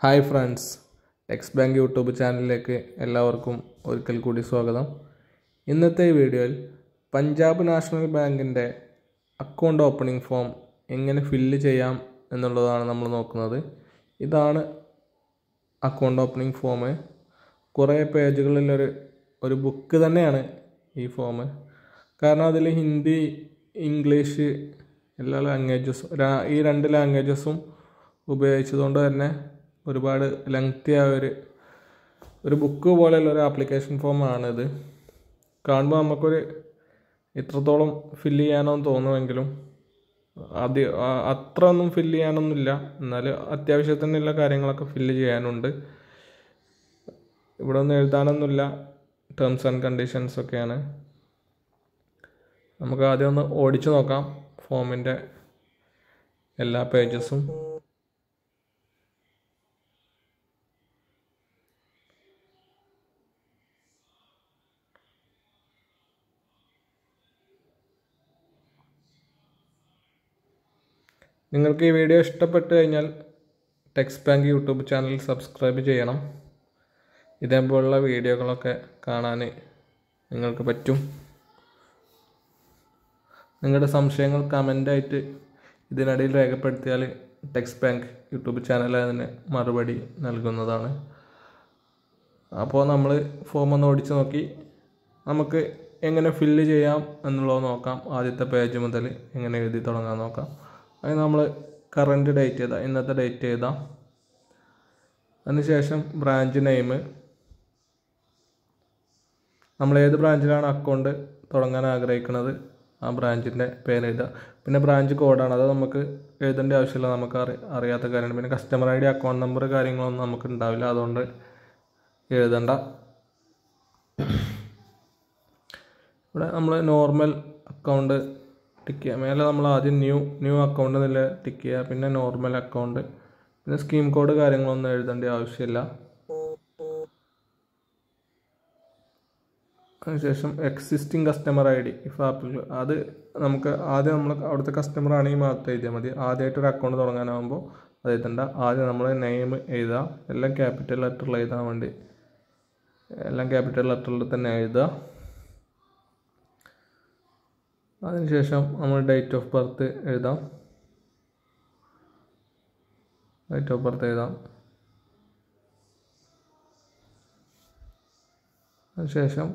Hi friends ex bank YouTube ചാനലിലേക്ക് എല്ലാവർക്കും ഒരിക്കൽ കൂടി സ്വാഗതം. ഇന്നത്തെ വീഡിയോയിൽ പഞ്ചാബ് നാഷണൽ ബാങ്കിന്റെ അക്കൗണ്ട് ഓപ്പണിംഗ് ഫോം എങ്ങനെ ഫില്ല് ചെയ്യാം എന്നുള്ളതാണ് നമ്മൾ നോക്കുന്നത്. ഇതാണ് അക്കൗണ്ട് ഓപ്പണിംഗ് ഫോം. കുറേ പേജുകളിലൊരു ഒരു ബുക്ക് തന്നെയാണ് ഈ ഫോം. കാരണം അതിൽ ഹിന്ദി ഇംഗ്ലീഷ് എല്ലാ ലാംഗ്വേജസും ഈ രണ്ട് ലാംഗ്വേജസും ഉപയോഗിച്ചതുകൊണ്ട് തന്നെ ഒരുപാട് ലെങ്തി ആയ ഒരു ഒരു ബുക്ക് പോലെയുള്ള ഒരു ആപ്ലിക്കേഷൻ ഫോമാണിത് കാണുമ്പോൾ നമുക്കൊരു ഇത്രത്തോളം ഫില്ല് ചെയ്യാനൊന്നും തോന്നുമെങ്കിലും അത് അത്ര ഒന്നും ഫില്ല് ചെയ്യാനൊന്നുമില്ല. എന്നാൽ അത്യാവശ്യത്തിനുള്ള കാര്യങ്ങളൊക്കെ ഫില്ല് ചെയ്യാനുണ്ട്. ഇവിടെ ഒന്നും എഴുതാനൊന്നുമില്ല. ടേംസ് ആൻഡ് കണ്ടീഷൻസ് ഒക്കെയാണ്. നമുക്ക് ആദ്യം ഒന്ന് ഓടിച്ചു നോക്കാം ഫോമിന്റെ എല്ലാ പേജസും നിങ്ങൾക്ക് ഈ വീഡിയോ ഇഷ്ടപ്പെട്ടു കഴിഞ്ഞാൽ text bank YouTube channel subscribe ചെയ്യണം. ഇതേപോലുള്ള വീഡിയോകളൊക്കെ കാണാൻ നിങ്ങൾക്ക് പറ്റും. നിങ്ങളുടെ സംശയങ്ങൾ കമന്റായിട്ട് ഇതിനിടയിൽ രേഖപ്പെടുത്തിയാൽ ടെക്സ് ബാങ്ക് യൂട്യൂബ് ചാനൽ അതിന് മറുപടി നൽകുന്നതാണ്. അപ്പോൾ നമ്മൾ ഫോം ഒന്ന് ഓടിച്ച് നോക്കി. നമുക്ക് എങ്ങനെ ഫില്ല് ചെയ്യാം എന്നുള്ളത് നോക്കാം. ആദ്യത്തെ പേജ് മുതൽ എങ്ങനെ എഴുതി തുടങ്ങാൻ നോക്കാം. അത് നമ്മൾ കറന്റ് ഡേറ്റ് ചെയ്താൽ ഇന്നത്തെ ഡേറ്റ് ചെയ്താൽ അതിനുശേഷം ബ്രാഞ്ച് നെയിം നമ്മൾ ഏത് ബ്രാഞ്ചിലാണ് അക്കൗണ്ട് തുടങ്ങാൻ ആഗ്രഹിക്കുന്നത്? ആ ബ്രാഞ്ചിന്റെ പേര് എഴുതുക. പിന്നെ ബ്രാഞ്ച് കോഡാണ് അത് നമുക്ക് എഴുതേണ്ട ആവശ്യമില്ല. നമുക്ക് അറി അറിയാത്ത കാര്യമാണ്. പിന്നെ customer I D account number കാര്യങ്ങളൊന്നും നമുക്ക് ഉണ്ടാവില്ല. അതുകൊണ്ട് എഴുതണ്ട. ഇവിടെ നമ്മൾ നോർമൽ അക്കൗണ്ട് ടിക്ക് ചെയ്യുക മേലെ നമ്മൾ ആദ്യം ന്യൂ ന്യൂ അക്കൗണ്ട് നില ടിക്ക് ചെയ്യുക പിന്നെ നോർമൽ അക്കൗണ്ട് പിന്നെ സ്കീം കോഡ് കാര്യങ്ങളൊന്നും എഴുതേണ്ട ആവശ്യമില്ല. അതിനുശേഷം existing customer I D if apple അത് നമുക്ക് ആദ്യം നമ്മൾ അവിടുത്തെ കസ്റ്റമർ ആണെങ്കിൽ മാത്രം എഴുതിയാൽ മതി. ആദ്യമായിട്ട് ഒരു അക്കൗണ്ട് തുടങ്ങാനാകുമ്പോൾ അത് എഴുതണ്ട. ആദ്യം നമ്മൾ നെയിം എഴുതുക. എല്ലാം ക്യാപിറ്റൽ ലെറ്ററിൽ എഴുതാൻ വേണ്ടി. എല്ലാം ക്യാപിറ്റൽ ലെറ്ററിൽ തന്നെ എഴുതുക. അതിനുശേഷം നമ്മൾ ഡേറ്റ് ഓഫ് ബർത്ത് എഴുതാം. ഡേറ്റ് ഓഫ് ബർത്ത് എഴുതാം. അതിനുശേഷം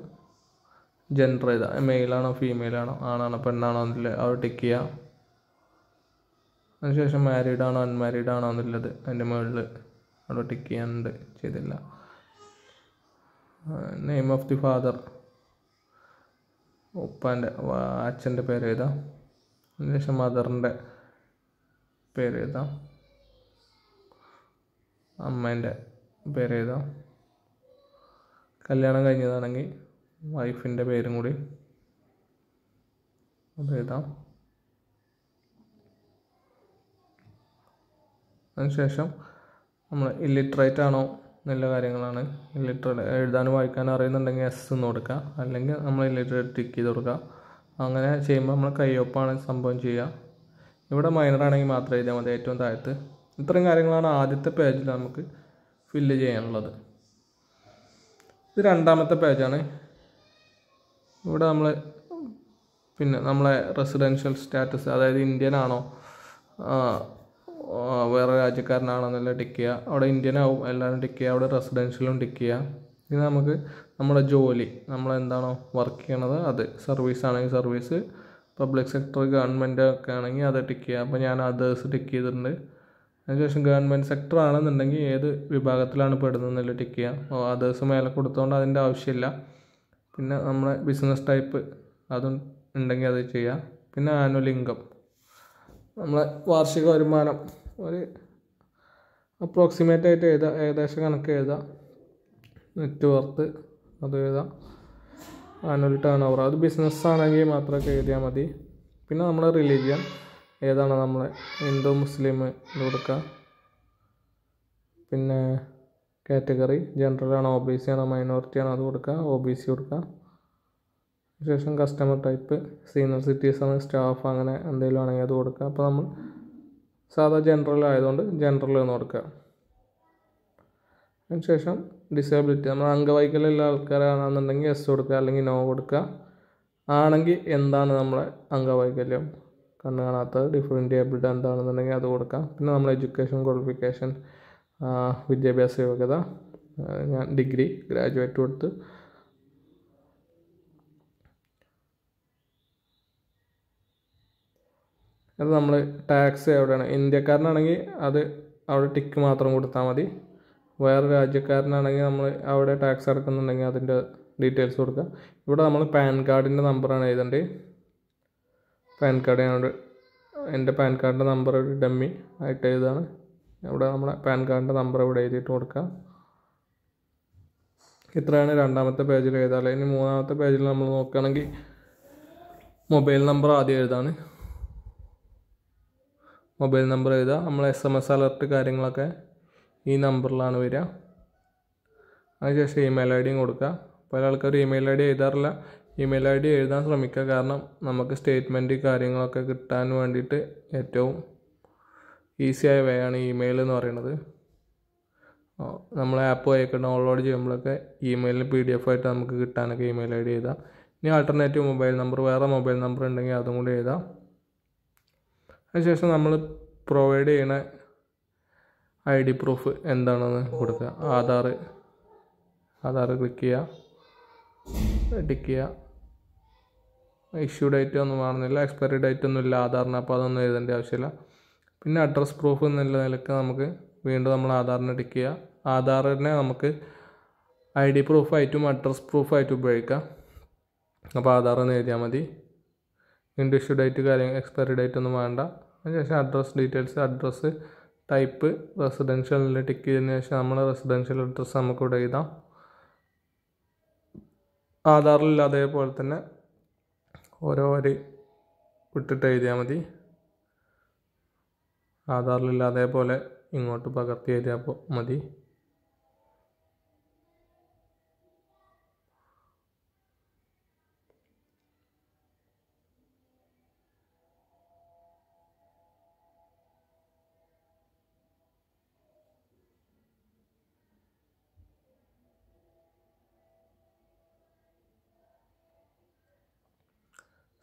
ജെൻഡർ എഴുതാം. മെയിലാണോ ഫീമെയിലാണോ ആണാണോ പെണ്ണാണോ എന്നില്ല അവർ ടിക്ക് ചെയ്യുക അതിനുശേഷം മാരീഡ് ആണോ അൺമാരീഡ് ആണോ എന്നുള്ളത് അതിന്റെ മുകളിൽ അവിടെ ടിക്ക് ചെയ്യാനുണ്ട്. ചെയ്തില്ല. നെയിം ഓഫ് ദി ഫാദർ ഉപ്പാന്റെ അച്ഛന്റെ പേര് എഴുതാം. അതിനുശേഷം മദറിന്റെ പേര് എഴുതാം. അമ്മേന്റെ പേര് എഴുതാം. കല്യാണം കഴിഞ്ഞതാണെങ്കിൽ വൈഫിന്റെ പേരും കൂടി അത് എഴുതാം. അതിനുശേഷം നമ്മൾ ഇല്ലിറ്ററേറ്റ് ആണോ നല്ല കാര്യങ്ങളാണ്. ഇല്ലിട്രേറ്റ് എഴുതാനും വായിക്കാനും അറിയുന്നുണ്ടെങ്കിൽ എസ് എന്ന് കൊടുക്കുക. അല്ലെങ്കിൽ നമ്മൾ ഇല്ലിട്രേറ്റ് ടിക്ക് ചെയ്ത് കൊടുക്കുക. അങ്ങനെ ചെയ്യുമ്പോൾ നമ്മൾ കയ്യൊപ്പാണ് സംഭവം ചെയ്യുക. ഇവിടെ മൈനർ ആണെങ്കിൽ മാത്രം എഴുതിയാൽ മതി ഏറ്റവും താഴത്ത്. ഇത്രയും കാര്യങ്ങളാണ് ആദ്യത്തെ പേജിൽ നമുക്ക് ഫില്ല് ചെയ്യാനുള്ളത്. ഇത് രണ്ടാമത്തെ പേജാണ് ഇവിടെ നമ്മൾ പിന്നെ നമ്മളെ റെസിഡൻഷ്യൽ സ്റ്റാറ്റസ് അതായത് ഇന്ത്യൻ ആണോ വേറെ രാജ്യക്കാരനാണെന്നല്ല ടിക്ക് ചെയ്യുക അവിടെ ഇന്ത്യനാവും എല്ലാവരും ടിക്ക് ചെയ്യുക അവിടെ റെസിഡൻഷ്യലും ടിക്ക് ചെയ്യുക ഇനി നമുക്ക് നമ്മുടെ ജോലി. നമ്മളെന്താണോ വർക്ക് ചെയ്യണത് അത്. സർവീസ് ആണെങ്കിൽ സർവീസ് പബ്ലിക് സെക്ടർ ഗവൺമെന്റ് ഒക്കെ ആണെങ്കിൽ അത് ടിക്ക് ചെയ്യുക അപ്പോൾ ഞാൻ അതേഴ്സ് ടിക്ക് ചെയ്തിട്ടുണ്ട്. അതിനുശേഷം ഗവൺമെന്റ് സെക്ടർ ആണെന്നുണ്ടെങ്കിൽ ഏത് വിഭാഗത്തിലാണ് പെടുന്നതെന്നല്ല ടിക്ക് ചെയ്യുക അതേഴ്സ് മേലെ കൊടുത്തുകൊണ്ട് അതിന്റെ ആവശ്യമില്ല. പിന്നെ നമ്മുടെ ബിസിനസ് ടൈപ്പ് അതും ഉണ്ടെങ്കിൽ അത് ചെയ്യുക പിന്നെ ആനുവൽ ഇൻകം നമ്മളെ വാർഷിക വരുമാനം. ഒരു അപ്രോക്സിമേറ്റ് ആയിട്ട് എഴുതാം. ഏകദേശം കണക്ക് എഴുതാം. നെറ്റ് വർത്ത് അത് എഴുതാം. ആനുവൽ ടേൺ ഓവർ അത് ബിസിനസ് ആണെങ്കിൽ മാത്രമൊക്കെ എഴുതിയാൽ മതി. പിന്നെ നമ്മുടെ റിലീജിയൻ ഏതാണ് നമ്മൾ ഹിന്ദു മുസ്ലിം ഇത് കൊടുക്കുക. പിന്നെ കാറ്റഗറി ജനറൽ ആണോ ഒ ബി സി ആണോ മൈനോറിറ്റി ആണോ അത് കൊടുക്കുക. ഒ ബി സി കൊടുക്കുക. ശേഷം customer type senior citizen staff അങ്ങനെ എന്തെങ്കിലും ആണെങ്കിൽ അത് കൊടുക്കുക. അപ്പോൾ നമ്മൾ സാധാ ജനറൽ ആയതുകൊണ്ട് ജനറൽ എന്ന് കൊടുക്കുക. അതിനുശേഷം ഡിസേബിലിറ്റി നമ്മൾ അംഗവൈകല്യമുള്ള ആൾക്കാരാണെന്നുണ്ടെങ്കിൽ എസ് കൊടുക്കുക അല്ലെങ്കിൽ നോ കൊടുക്കുക. ആണെങ്കിൽ എന്താണ് നമ്മളെ അംഗവൈകല്യം? കണ്ണ് കാണാത്തത് ഡിഫറെന്റ് ഏബിൾഡ് എന്താണെന്നുണ്ടെങ്കിൽ അത് കൊടുക്കാം പിന്നെ നമ്മൾ എഡ്യൂക്കേഷൻ ക്വാളിഫിക്കേഷൻ വിദ്യാഭ്യാസ യോഗ്യത ഞാൻ ഡിഗ്രി ഗ്രാജുവേറ്റ് കൊടുത്ത് അത് നമ്മൾ ടാക്സ് എവിടെയാണ്? ഇന്ത്യക്കാരനാണെങ്കിൽ അത് അവിടെ ടിക്ക് മാത്രം കൊടുത്താൽ മതി. വേറെ രാജ്യക്കാരനാണെങ്കിൽ നമ്മൾ അവിടെ ടാക്സ് അടക്കുന്നുണ്ടെങ്കിൽ അതിന്റെ ഡീറ്റെയിൽസ് കൊടുക്കുക. ഇവിടെ നമ്മൾ പാൻ കാർഡിന്റെ നമ്പറാണ് എഴുതേണ്ടത്. പാൻ കാർഡ് ഞാനോട് എന്റെ പാൻ കാർഡിന്റെ നമ്പർ ഒരു ഡമ്മി ആയിട്ട് എഴുതാണ് ഇവിടെ നമ്മുടെ പാൻ കാർഡിന്റെ നമ്പർ ഇവിടെ എഴുതിയിട്ട് കൊടുക്കുക. ഇത്രയാണ് രണ്ടാമത്തെ പേജിൽ എഴുതാറ് ഇനി മൂന്നാമത്തെ പേജിൽ നമ്മൾ നോക്കുകയാണെങ്കിൽ മൊബൈൽ നമ്പർ ആദ്യം എഴുതാണ് മൊബൈൽ നമ്പർ എഴുതുക. നമ്മൾ എസ് എം എസ് അലർട്ട് കാര്യങ്ങളൊക്കെ ഈ നമ്പറിലാണ് വരിക. അതിനുശേഷം ഇമെയിൽ ഐ ഡിയും കൊടുക്കുക. പല ആൾക്കാരും ഇമെയിൽ ഐ ഡി എഴുതാറില്ല. ഇമെയിൽ ഐ ഡി എഴുതാൻ ശ്രമിക്കുക. കാരണം നമുക്ക് സ്റ്റേറ്റ്മെന്റ് കാര്യങ്ങളൊക്കെ കിട്ടാൻ വേണ്ടിയിട്ട് ഏറ്റവും ഈസിയായ വേ ആണ് ഇമെയിൽ എന്ന് പറയുന്നത്. നമ്മൾ ആപ്പ് വഴിയൊക്കെ ഡൗൺലോഡ് ചെയ്യുമ്പോഴൊക്കെ ഇമെയിലിൽ പി ഡി എഫ് ആയിട്ട് നമുക്ക് കിട്ടാനൊക്കെ ഇമെയിൽ ഐ ഡി എഴുതാം. ഇനി ആൾട്ടർനേറ്റീവ് മൊബൈൽ നമ്പർ വേറെ മൊബൈൽ നമ്പർ ഉണ്ടെങ്കിൽ അതും കൂടി എഴുതാം. അതിനുശേഷം നമ്മൾ പ്രൊവൈഡ് ചെയ്യണ ഐ ഡി പ്രൂഫ് എന്താണെന്ന് കൊടുക്കുക. ആധാർ ആധാർ ക്ലിക്ക് ചെയ്യുക. ടിക്ക് ചെയ്യുക. ഇഷ്യൂ ഡേറ്റ് ഒന്നും കാണുന്നില്ല എക്സ്പയറി ഡേറ്റ് ഒന്നും ഇല്ല. ആധാറിന് അപ്പോൾ അതൊന്നും എഴുതേണ്ട ആവശ്യമില്ല. പിന്നെ അഡ്രസ് പ്രൂഫ് എന്നുള്ള നിലയ്ക്ക് നമുക്ക് വീണ്ടും നമ്മൾ ആധാറിന് ടിക്ക് ചെയ്യുക. ആധാറിനെ നമുക്ക് ഐ ഡി പ്രൂഫായിട്ടും അഡ്രസ് പ്രൂഫായിട്ടും ഉപയോഗിക്കാം. അപ്പോൾ ആധാർ എന്ന് എഴുതിയാൽ മതി. ഇഷ്യൂ ഡേറ്റ് കാര്യം എക്സ്പയറി ഡേറ്റ് ഒന്നും വേണ്ട. അതിനുശേഷം അഡ്രസ്സ് ഡീറ്റെയിൽസ് അഡ്രസ്സ് ടൈപ്പ് റെസിഡൻഷ്യലിൽ ടിക്ക് ചെയ്തതിന് ശേഷം നമ്മൾ റെസിഡൻഷ്യൽ അഡ്രസ്സ് നമുക്ക് ഇവിടെ എഴുതാം. ആധാറിൽ അതേപോലെ തന്നെ ഓരോ വരി വിട്ടിട്ട് എഴുതിയാൽ മതി. ആധാറിൽ അതേപോലെ ഇങ്ങോട്ട് പകർത്തി എഴുതിയാൽ മതി.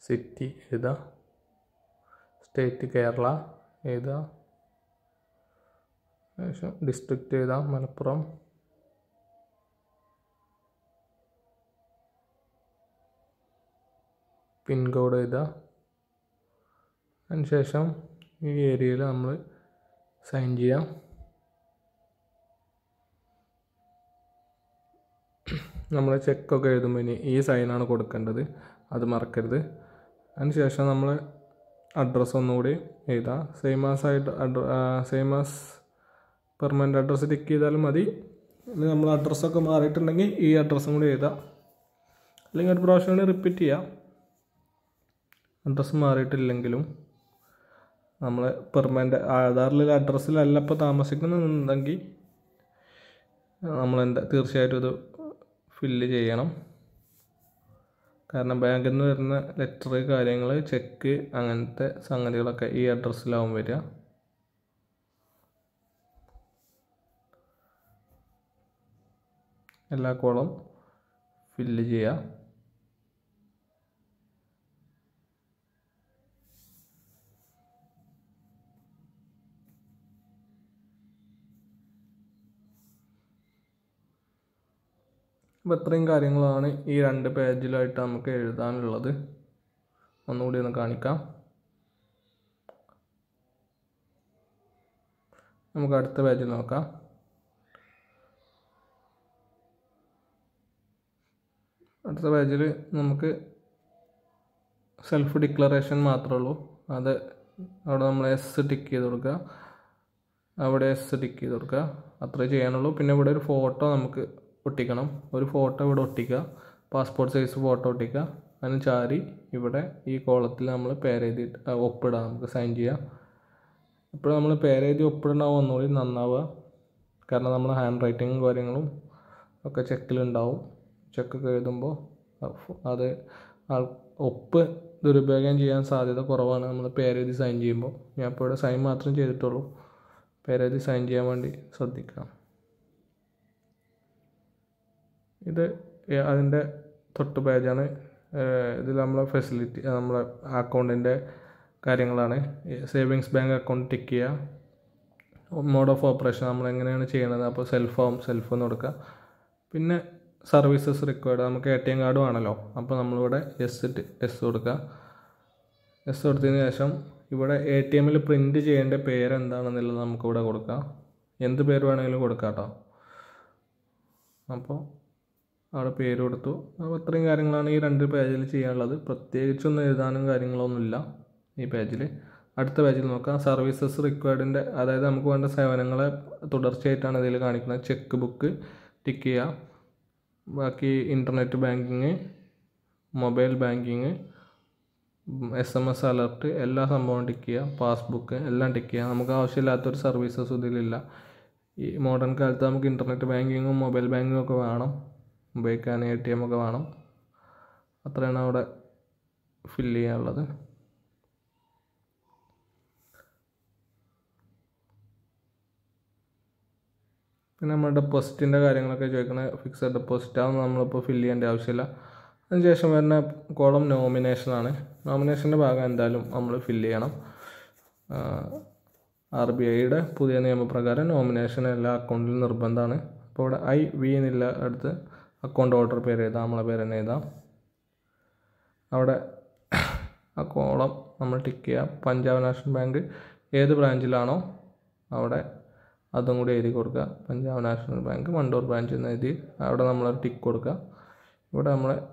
സിറ്റി എഴുതാം സ്റ്റേറ്റ് കേരള എഴുതാം ശേഷം ഡിസ്ട്രിക്റ്റ് എഴുതാം മലപ്പുറം. പിൻകോഡ് എഴുതാം അതിനുശേഷം ഈ ഏരിയയിൽ നമ്മൾ സൈൻ ചെയ്യാം. നമ്മൾ ചെക്കൊക്കെ എഴുതുമ്പോൾ ഇനി ഈ സൈനാണ് കൊടുക്കേണ്ടത്. അത് മറക്കരുത്. അതിനുശേഷം നമ്മൾ അഡ്രസ്സ് ഒന്നുകൂടി എഴുതാം. സെയിം ആസ് ആയിട്ട് അഡ്ര same as permanent address tick ചെയ്താലും മതി. അല്ലെങ്കിൽ നമ്മൾ അഡ്രസ്സൊക്കെ മാറിയിട്ടുണ്ടെങ്കിൽ ഈ അഡ്രസ്സും കൂടി എഴുതാം. അല്ലെങ്കിൽ ഒരു പ്രാവശ്യം കൂടി റിപ്പീറ്റ് ചെയ്യാം. അഡ്രസ്സ് മാറിയിട്ടില്ലെങ്കിലും നമ്മൾ പെർമനന്റ് ആധാറിൽ അഡ്രസ്സിലല്ല ഇപ്പോൾ താമസിക്കുന്നുണ്ടെങ്കിൽ നമ്മളെന്താ തീർച്ചയായിട്ടും ഇത് ഫില്ല് ചെയ്യണം. കാരണം ബാങ്കിൽ നിന്ന് വരുന്ന ലെറ്റർ കാര്യങ്ങൾ ചെക്ക് അങ്ങനത്തെ സംഗതികളൊക്കെ ഈ അഡ്രസ്സിലാവും വരിക. എല്ലാ കോളം ഫില്ല് ചെയ്യുക. അപ്പോൾ ഇത്രയും കാര്യങ്ങളാണ് ഈ രണ്ട് പേജിലായിട്ട് നമുക്ക് എഴുതാനുള്ളത്. ഒന്നുകൂടി ഒന്ന് കാണിക്കാം. നമുക്ക് അടുത്ത പേജിൽ നോക്കാം. അടുത്ത പേജിൽ നമുക്ക് സെൽഫ് ഡിക്ലറേഷൻ മാത്രമേ ഉള്ളൂ. അത് അവിടെ നമ്മൾ എസ് ടിക്ക് ചെയ്ത് കൊടുക്കുക. അവിടെ എസ് ടിക്ക് ചെയ്ത് കൊടുക്കുക. അത്രേ ചെയ്യാനുള്ളൂ. പിന്നെ ഇവിടെ ഒരു ഫോട്ടോ നമുക്ക് ഒട്ടിക്കണം. ഒരു ഫോട്ടോ ഇവിടെ ഒട്ടിക്കുക. പാസ്പോർട്ട് സൈസ് ഫോട്ടോ ഒട്ടിക്കുക. അതിന് ചാരി ഇവിടെ ഈ കോളത്തിൽ നമ്മൾ പേരെഴുതി ഒപ്പിടാം നമുക്ക് സൈൻ ചെയ്യാം. ഇപ്പോൾ നമ്മൾ പേരെഴുതി ഒപ്പിടണാവും ഒന്നുകൂടി നന്നാവുക. കാരണം നമ്മൾ ഹാൻഡ് റൈറ്റിങ്ങും കാര്യങ്ങളും ഒക്കെ ചെക്കിലുണ്ടാവും ചെക്കൊക്കെ എഴുതുമ്പോൾ അത് ആൾ ഒപ്പ് ദുരുപയോഗം ചെയ്യാൻ സാധ്യത കുറവാണ് നമ്മൾ പേരെഴുതി സൈൻ ചെയ്യുമ്പോൾ. ഞാൻ ഇപ്പോൾ ഇവിടെ സൈൻ മാത്രം ചെയ്തിട്ടുള്ളൂ. പേരെഴുതി സൈൻ ചെയ്യാൻ വേണ്ടി ശ്രദ്ധിക്കാം ഇത് അതിന്റെ തൊട്ട് പേജാണ്. ഇതിൽ നമ്മളെ ഫെസിലിറ്റി നമ്മളെ അക്കൗണ്ടിന്റെ കാര്യങ്ങളാണ്. സേവിങ്സ് ബാങ്ക് അക്കൗണ്ട് ടിക്ക് ചെയ്യുക. മോഡ് ഓഫ് ഓപ്പറേഷൻ നമ്മൾ എങ്ങനെയാണ് ചെയ്യുന്നത്? അപ്പോൾ സെൽഫ് ആവും സെൽഫ് എന്ന് കൊടുക്കുക. പിന്നെ സർവീസസ് റിക്വയർഡ് നമുക്ക് എ ടി എം കാർഡ് വേണമല്ലോ. അപ്പോൾ നമ്മളിവിടെ എസ് എസ് കൊടുക്കുക. എസ് കൊടുത്തതിന് ശേഷം ഇവിടെ എ ടി എമ്മിൽ പ്രിന്റ് ചെയ്യേണ്ട പേര് എന്താണെന്നുള്ളത് നമുക്കിവിടെ കൊടുക്കാം. എന്ത് പേര് വേണമെങ്കിലും കൊടുക്കാം കേട്ടോ. അപ്പോൾ അവിടെ പേര് കൊടുത്തു. അപ്പോൾ ഇത്രയും കാര്യങ്ങളാണ് ഈ രണ്ട് പേജിൽ ചെയ്യാനുള്ളത്. പ്രത്യേകിച്ചൊന്നും എഴുതാനും കാര്യങ്ങളൊന്നുമില്ല ഈ പേജിൽ. അടുത്ത പേജിൽ നോക്കാം. സർവീസസ് റിക്വയർഡിന്റെ അതായത് നമുക്ക് വേണ്ട സേവനങ്ങളെ തുടർച്ചയായിട്ടാണ് ഇതിൽ കാണിക്കുന്നത്. ചെക്ക് ബുക്ക് ടിക്ക് ചെയ്യുക ബാക്കി internet banking mobile banking S M S alert എല്ലാ സംഭവവും ടിക്ക് ചെയ്യുക പാസ്ബുക്ക് എല്ലാം ടിക്ക് ചെയ്യുക നമുക്ക് ആവശ്യമില്ലാത്തൊരു സർവീസസ് ഇതിലില്ല. ഈ മോഡേൺ കാലത്ത് നമുക്ക് ഇന്റർനെറ്റ് ബാങ്കിങ്ങും മൊബൈൽ ബാങ്കിങ്ങും ഒക്കെ വേണം. ഉപയോഗിക്കാൻ എ ടി എം ഒക്കെ വേണം. അത്രയാണ് അവിടെ ഫില്ല് ചെയ്യാനുള്ളത്. പിന്നെ നമ്മൾ ഡെപ്പോസിറ്റിന്റെ കാര്യങ്ങളൊക്കെ ചോദിക്കുന്നത് ഫിക്സഡ് ഡെപ്പോസിറ്റ് ആണെന്ന് നമ്മളിപ്പോൾ ഫില്ല് ചെയ്യേണ്ട ആവശ്യമില്ല. അതിനുശേഷം വരുന്ന കോളം നോമിനേഷനാണ് നോമിനേഷന്റെ ഭാഗം എന്തായാലും നമ്മൾ ഫില്ല് ചെയ്യണം. ആർ ബി ഐയുടെ പുതിയ നിയമപ്രകാരം നോമിനേഷൻ എല്ലാ അക്കൗണ്ടിലും നിർബന്ധമാണ്. അപ്പോൾ ഇവിടെ ഐ വി എന്നില്ല അടുത്ത്. അക്കൗണ്ട് ഓർഡർ പേര് എഴുതാം നമ്മളെ പേര് തന്നെ എഴുതാം. അവിടെ ആ കോളം നമ്മൾ ടിക്ക് ചെയ്യുക പഞ്ചാബ് നാഷണൽ ബാങ്ക് ഏത് ബ്രാഞ്ചിലാണോ അവിടെ അതും കൂടി എഴുതി കൊടുക്കുക. Punjab National Bank Mandur branch എന്ന് എഴുതി അവിടെ നമ്മൾ ടിക്ക് കൊടുക്കുക. ഇവിടെ നമ്മൾ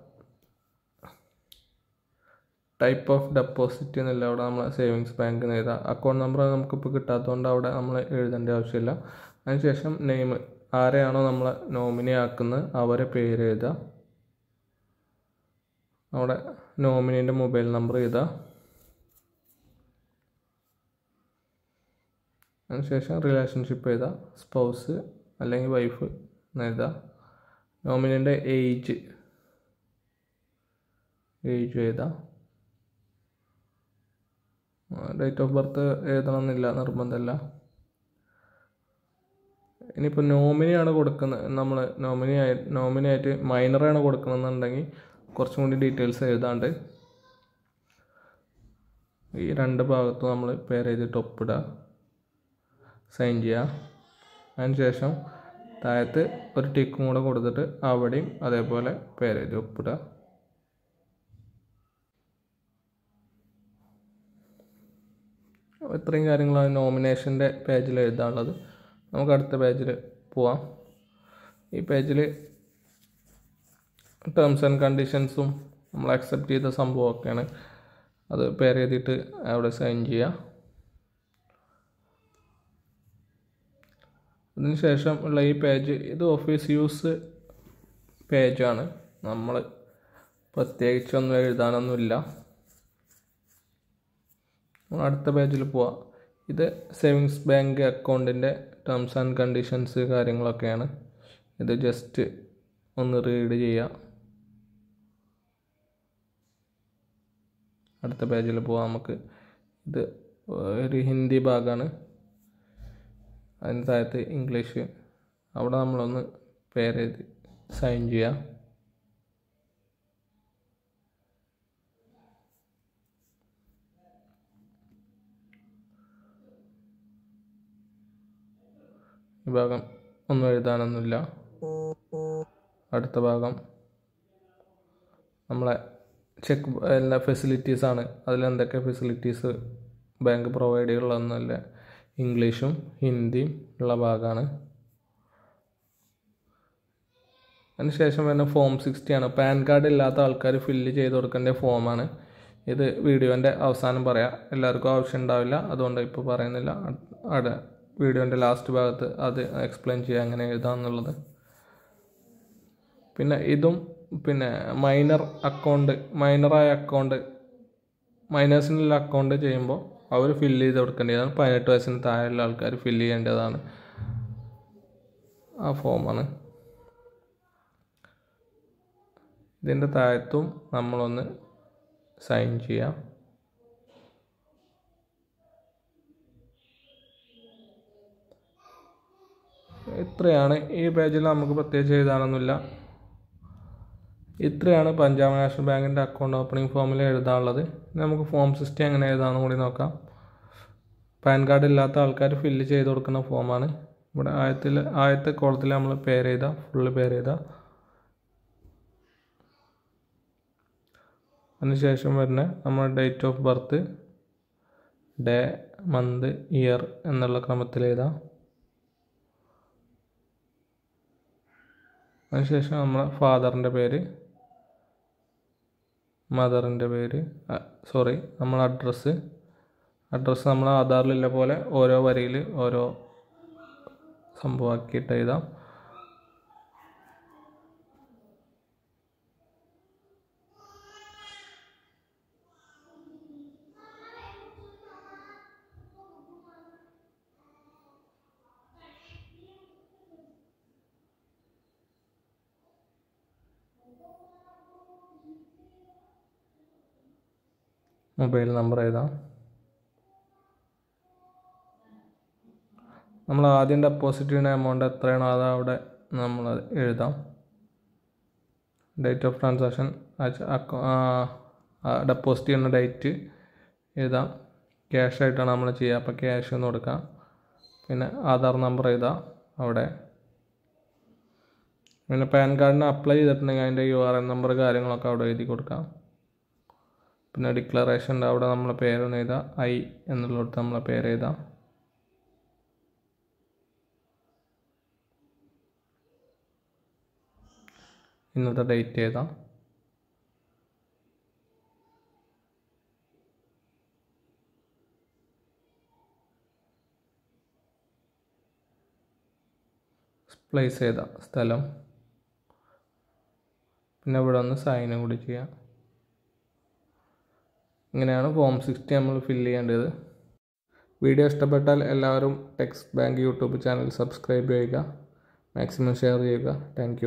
ടൈപ്പ് ഓഫ് ഡെപ്പോസിറ്റ് എന്നല്ല അവിടെ നമ്മൾ സേവിങ്സ് ബാങ്ക് എന്ന് എഴുതാം. അക്കൗണ്ട് നമ്പർ നമുക്കിപ്പോൾ കിട്ടാത്തതുകൊണ്ട് അവിടെ നമ്മൾ എഴുതേണ്ട ആവശ്യമില്ല. അതിനുശേഷം നെയിം ആരെയാണോ നമ്മൾ നോമിനി ആക്കുന്നത് അവരെ പേര് എഴുതുക. അവിടെ നോമിനീന്റെ മൊബൈൽ നമ്പർ എഴുതുക. അതിനുശേഷം റിലേഷൻഷിപ്പ് എഴുതുക. സ്പൗസ് അല്ലെങ്കിൽ വൈഫ് എന്ന് എഴുതുക. നോമിനീന്റെ ഏജ് ഏജ് എഴുതാം ഡേറ്റ് ഓഫ് ബർത്ത് എഴുതണമെന്നില്ല നിർബന്ധമില്ല. ഇനിയിപ്പോൾ നോമിനിയാണ് കൊടുക്കുന്നത്. നമ്മൾ നോമിനി ആയി നോമിനി ആയിട്ട് മൈനറാണ് കൊടുക്കുന്നതെന്നുണ്ടെങ്കിൽ കുറച്ചും കൂടി ഡീറ്റെയിൽസ് എഴുതാണ്ട്. ഈ രണ്ട് ഭാഗത്തും നമ്മൾ പേര് എഴുതിയിട്ട് ഒപ്പിടുക സൈൻ ചെയ്യുക അതിനുശേഷം താഴത്ത് ഒരു ടിക്കും കൂടെ കൊടുത്തിട്ട് അവിടെയും അതേപോലെ പേര് എഴുതി ഒപ്പിടുക ഇത്രയും കാര്യങ്ങളാണ് നോമിനേഷന്റെ പേജിൽ എഴുതാനുള്ളത്. നമുക്ക് അടുത്ത പേജിൽ പോവാം. ഈ പേജിൽ ടേംസ് ആൻഡ് കണ്ടീഷൻസും നമ്മൾ അക്സെപ്റ്റ് ചെയ്ത സംഭവമൊക്കെയാണ്. അത് പേര് എഴുതിയിട്ട് അവിടെ സൈൻ ചെയ്യുക അതിനുശേഷം ഉള്ള ഈ പേജ് ഇത് ഓഫീസ് യൂസ് പേജാണ് നമ്മൾ പ്രത്യേകിച്ചൊന്നും എഴുതാനൊന്നുമില്ല. അടുത്ത പേജിൽ പോവാം. ഇത് സേവിങ്സ് ബാങ്ക് അക്കൗണ്ടിന്റെ ടേംസ് ആൻഡ് കണ്ടീഷൻസ് കാര്യങ്ങളൊക്കെയാണ്. ഇത് ജസ്റ്റ് ഒന്ന് റീഡ് ചെയ്യാം. അടുത്ത പേജിൽ പോവാം നമുക്ക്. ഇത് ഒരു ഹിന്ദി ഭാഗമാണ് അതിന് താഴത്ത് ഇംഗ്ലീഷ് അവിടെ നമ്മളൊന്ന് പേരെഴുതി സൈൻ ചെയ്യുക ഈ ഭാഗം ഒന്നും എഴുതാനൊന്നുമില്ല. അടുത്ത ഭാഗം. നമ്മളെ ചെക്ക് എല്ലാ ഫെസിലിറ്റീസാണ് അതിലെന്തൊക്കെ ഫെസിലിറ്റീസ് ബാങ്ക് പ്രൊവൈഡ് ചെയ്യുള്ളതെന്നല്ല ഇംഗ്ലീഷും ഹിന്ദിയും ഉള്ള ഭാഗമാണ്. അതിനുശേഷം വരുന്ന ഫോം സിക്സ്റ്റി ആണ്. പാൻ കാർഡ് ഇല്ലാത്ത ആൾക്കാർ ഫില്ല് ചെയ്ത് കൊടുക്കേണ്ട ഫോമാണ് ഇത് വീഡിയോന്റെ അവസാനം പറയാം. എല്ലാവർക്കും ആവശ്യം ഉണ്ടാവില്ല അതുകൊണ്ട് ഇപ്പോൾ പറയുന്നില്ല. അവിടെ വീഡിയോന്റെ ലാസ്റ്റ് ഭാഗത്ത് അത് എക്സ്പ്ലെയിൻ ചെയ്യുക എങ്ങനെ എഴുതാമെന്നുള്ളത് പിന്നെ ഇതും പിന്നെ മൈനർ അക്കൗണ്ട് മൈനറായ അക്കൗണ്ട് മൈനേഴ്സിനുള്ള അക്കൗണ്ട് ചെയ്യുമ്പോൾ അവർ ഫില്ല് ചെയ്ത് കൊടുക്കേണ്ടതാണ് പതിനെട്ട് വയസ്സിന് താഴെയുള്ള ആൾക്കാർ ഫില്ല് ചെയ്യേണ്ടതാണ്. ആ ഫോമാണ് ഇതിന്റെ താഴത്തും നമ്മളൊന്ന് സൈൻ ചെയ്യാം. ഇത്രയാണ്. ഈ പേജിൽ നമുക്ക് പ്രത്യേകിച്ച് എഴുതാനൊന്നുമില്ല. ഇത്രയാണ് പഞ്ചാബ് നാഷണൽ ബാങ്കിന്റെ അക്കൗണ്ട് ഓപ്പണിംഗ് ഫോമിൽ എഴുതാനുള്ളത്. നമുക്ക് ഫോം സിസ്റ്റം എങ്ങനെ എഴുതാമെന്ന് കൂടി നോക്കാം. പാൻ കാർഡ് ഇല്ലാത്ത ആൾക്കാർ ഫില്ല് ചെയ്ത് കൊടുക്കുന്ന ഫോമാണ്. ഇവിടെ ആയത്തിൽ ആദ്യത്തെ കോളത്തിൽ നമ്മൾ പേര് ചെയ്താൽ ഫുള്ള് പേര് ചെയ്താൽ അതിനുശേഷം വരുന്ന നമ്മുടെ date of birth day month year എന്നുള്ള ക്രമത്തിൽ എഴുതാം അതിനുശേഷം നമ്മളെ ഫാദറിന്റെ പേര് മദറിന്റെ പേര് സോറി നമ്മളെ അഡ്രസ്സ്. അഡ്രസ്സ് നമ്മൾ ആധാറിലുള്ള പോലെ ഓരോ വരിയിൽ ഓരോ സംഭവമാക്കിയിട്ട് എഴുതാം. മൊബൈൽ നമ്പർ എഴുതാം നമ്മൾ ആദ്യം ഡെപ്പോസിറ്റ് ചെയ്യുന്ന എമൗണ്ട് എത്രയാണോ അത് അവിടെ നമ്മൾ എഴുതാം. ഡേറ്റ് ഓഫ് ട്രാൻസാക്ഷൻ ഡെപ്പോസിറ്റ് ചെയ്യുന്ന ഡേറ്റ് എഴുതാം. ക്യാഷ് ആയിട്ടാണ് നമ്മൾ ചെയ്യുക. അപ്പോൾ ക്യാഷ് എന്ന് കൊടുക്കാം. പിന്നെ ആധാർ നമ്പർ എഴുതാം അവിടെ. പിന്നെ പാൻ കാർഡിന് അപ്ലൈ ചെയ്തിട്ടുണ്ടെങ്കിൽ അതിന്റെ യു ആർ എൻ നമ്പർ കാര്യങ്ങളൊക്കെ അവിടെ എഴുതി കൊടുക്കാം. പിന്നെ ഡിക്ലറേഷന്റെ അവിടെ നമ്മൾ പേരൊന്ന് എഴുതാം. ഐ എന്നുള്ളിടത്ത് നമ്മൾ പേര് എഴുതാം. ഇന്നത്തെ ഡേറ്റ് എഴുതാം. പ്ലേസ് ചെയ്ത സ്ഥലം. പിന്നെ ഇവിടെ ഒന്ന് സൈൻ കൂടി ചെയ്യാം. ഇങ്ങനെയാണ് ഫോം സിക്സ്റ്റി നമ്മൾ ഫില്ല് ചെയ്യേണ്ടത്. വീഡിയോ ഇഷ്ടപ്പെട്ടാൽ എല്ലാവരും text bank YouTube channel subscribe ചെയ്യുക. മാക്സിമം ഷെയർ ചെയ്യുക. താങ്ക്